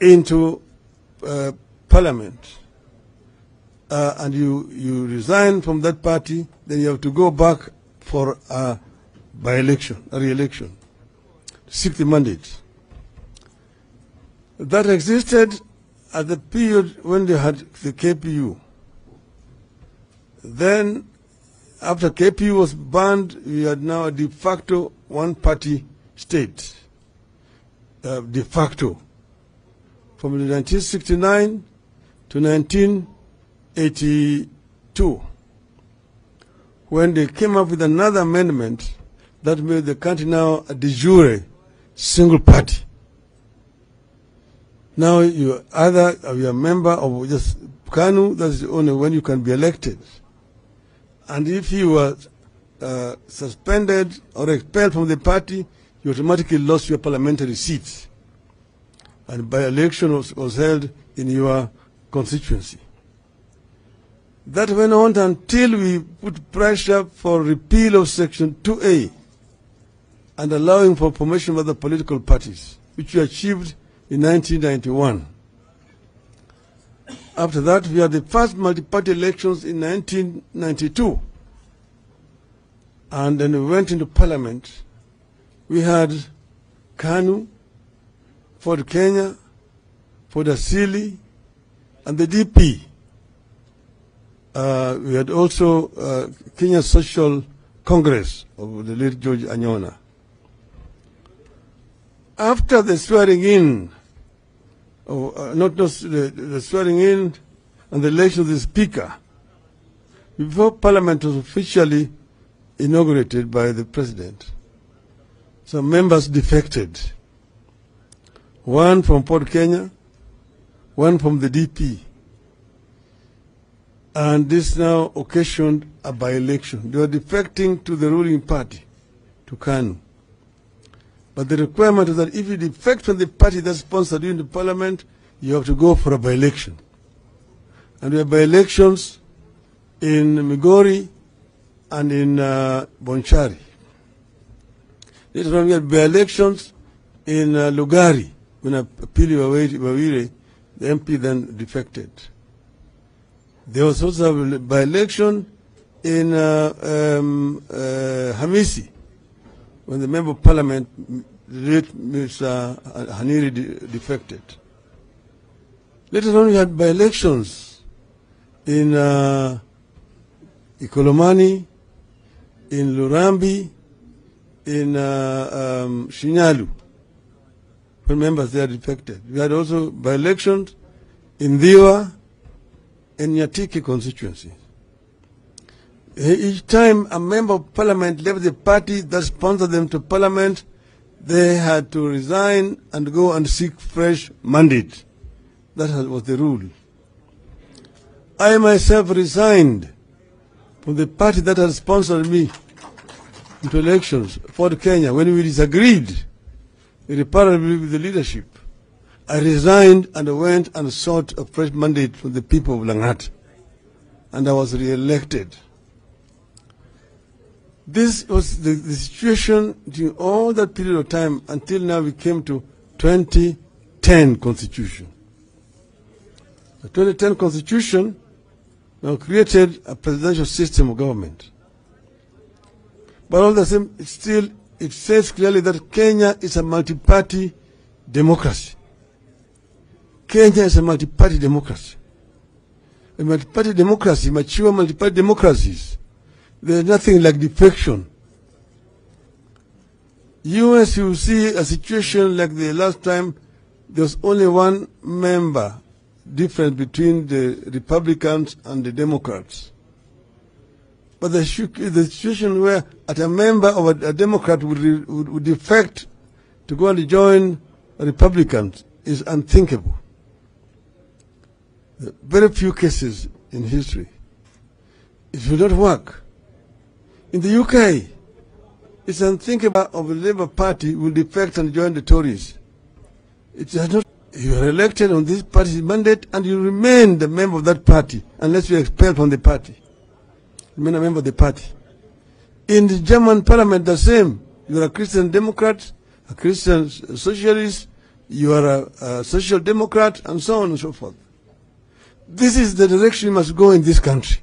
into uh, parliament uh, and you, you resign from that party, then you have to go back for a by-election, a re-election, seek the mandate. That existed at the period when they had the KPU. Then, after KPU was banned, we had now a de facto one-party state, uh, de facto, from 1969 to 1982, when they came up with another amendment that made the country now a de jure single party. Now you either you're a member of just KANU, that's the only when you can be elected. And if you were uh, suspended or expelled from the party, you automatically lost your parliamentary seat. And by election was, was held in your constituency. That went on until we put pressure for repeal of Section 2A and allowing for formation of other political parties, which we achieved in 1991. After that, we had the first multi-party elections in 1992. And then we went into parliament. We had KANU, Ford Kenya, for the Asili, and the DP. Uh, we had also uh, Kenya Social Congress of the late George Anyona. After the swearing in, of, uh, not just the, the swearing in and the election of the speaker, before parliament was officially inaugurated by the president, some members defected. One from Ford Kenya, one from the DP. And this now occasioned a by-election. They were defecting to the ruling party, to KANU. But the requirement is that if you defect from the party that sponsored you in the parliament, you have to go for a by-election. And we have by-elections in Migori and in uh, Bonchari. Later we had by-elections in uh, Lugari when Apili Wawire, the MP, then defected. There was also a by-election in uh, um, uh, Hamisi when the member of parliament, Mr. Haniri, de defected. Later on, we had by-elections in uh, Ikolomani, in Lurambi, in uh, um, Shinyalu, when members there defected. We had also by-elections in Ndhiwa and Nyatike constituencies. Each time a member of parliament left the party that sponsored them to parliament, they had to resign and go and seek fresh mandate. That was the rule. I myself resigned from the party that had sponsored me into elections, Ford Kenya, when we disagreed irreparably with the leadership. I resigned and went and sought a fresh mandate from the people of Langata. And I was re-elected. This was the, the, situation during all that period of time until now we came to 2010 constitution. The 2010 constitution now created a presidential system of government. But all the same, it still, it says clearly that Kenya is a multi-party democracy. Kenya is a multi-party democracy. A multi-party democracy, mature multi-party democracies, there's nothing like defection. US, you see a situation like the last time, there was only one member difference between the Republicans and the Democrats. But the, the situation where at a member of a, a Democrat would, would, would defect to go and join Republicans is unthinkable. Uh, very few cases in history. It will not work. In the UK, it's unthinkable of the Labour Party will defect and join the Tories. It has not. You are elected on this party's mandate and you remain the member of that party unless you are expelled from the party. Remain a member of the party. In the German parliament, the same. You are a Christian Democrat, a Christian socialist, you are a, a social democrat, and so on and so forth. This is the direction we must go in this country.